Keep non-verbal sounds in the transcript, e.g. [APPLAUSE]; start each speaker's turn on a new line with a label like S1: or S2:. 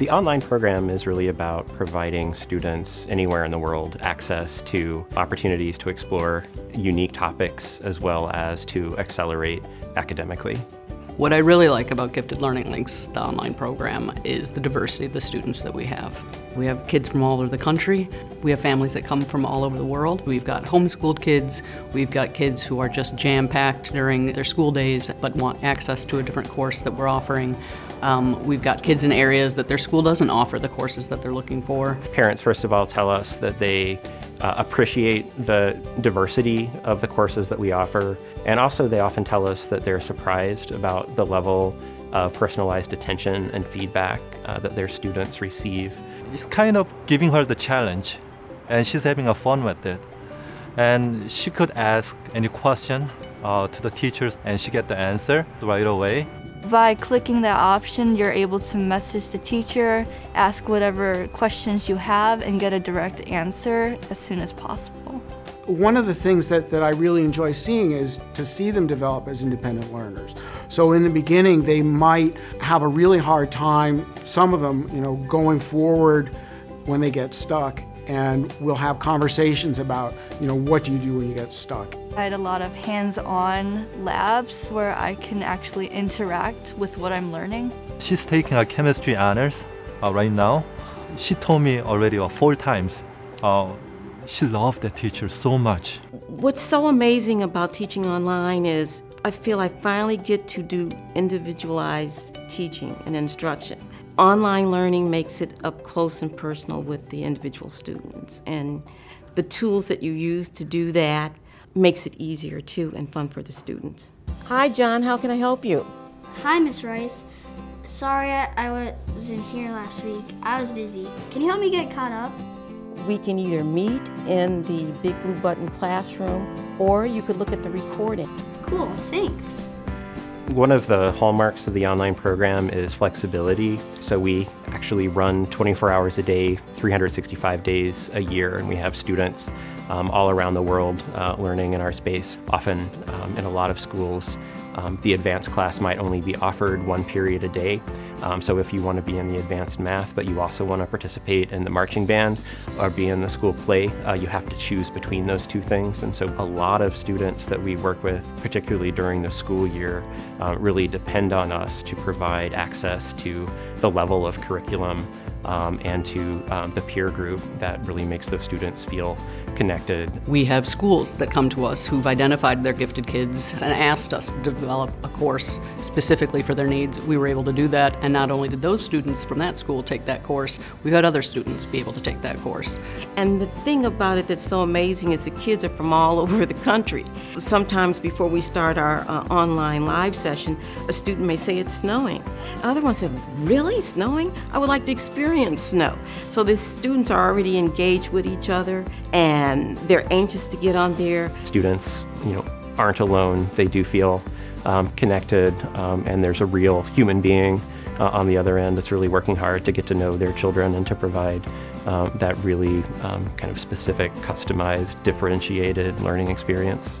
S1: The online program is really about providing students anywhere in the world access to opportunities to explore unique topics as well as to accelerate academically.
S2: What I really like about Gifted LearningLinks, the online program, is the diversity of the students that we have. We have kids from all over the country. We have families that come from all over the world. We've got homeschooled kids. We've got kids who are just jam-packed during their school days but want access to a different course that we're offering. Um, we've got kids in areas that their school doesn't offer the courses that they're looking for.
S1: Parents, first of all, tell us that they uh, appreciate the diversity of the courses that we offer, and also they often tell us that they're surprised about the level of personalized attention and feedback uh, that their students receive.
S3: It's kind of giving her the challenge, and she's having a fun with it. And she could ask any question uh, to the teachers, and she get the answer right away.
S4: By clicking that option, you're able to message the teacher, ask whatever questions you have, and get a direct answer as soon as possible.
S5: One of the things that, that I really enjoy seeing is to see them develop as independent learners. So in the beginning, they might have a really hard time, some of them, you know, going forward when they get stuck and we'll have conversations about, you know, what do you do when you get stuck.
S4: I had a lot of hands-on labs where I can actually interact with what I'm learning.
S3: She's taking a chemistry honors uh, right now. She told me already uh, four times. Uh, she loved the teacher so much.
S6: What's so amazing about teaching online is I feel I finally get to do individualized teaching and instruction. Online learning makes it up close and personal with the individual students, and the tools that you use to do that makes it easier too and fun for the students. Hi, John, how can I help you?
S7: Hi, Miss Rice. Sorry I, I wasn't here last week. I was busy. Can you help me get caught up?
S6: We can either meet in the BigBlueButton classroom or you could look at the recording.
S7: Cool, thanks.
S1: One of the hallmarks of the online program is flexibility. So we actually run 24 hours a day, 365 days a year, and we have students um, all around the world uh, learning in our space. Often um, in a lot of schools, um, the advanced class might only be offered one period a day. Um, so if you want to be in the advanced math, but you also want to participate in the marching band or be in the school play, uh, you have to choose between those two things. And so a lot of students that we work with, particularly during the school year, uh, really depend on us to provide access to the level of curriculum um, and to um, the peer group that really makes those students feel connected.
S2: We have schools that come to us who've identified their gifted kids and asked us to develop a course specifically for their needs. We were able to do that, and not only did those students from that school take that course, we've had other students be able to take that course.
S6: And the thing about it that's so amazing is the kids are from all [LAUGHS] over the country. Sometimes before we start our uh, online live session, a student may say it's snowing. Other ones say, really, snowing? I would like to experience snow. So the students are already engaged with each other and and they're anxious to get on there.
S1: Students, you know, aren't alone. They do feel um, connected, um, and there's a real human being uh, on the other end that's really working hard to get to know their children and to provide um, that really um, kind of specific, customized, differentiated learning experience.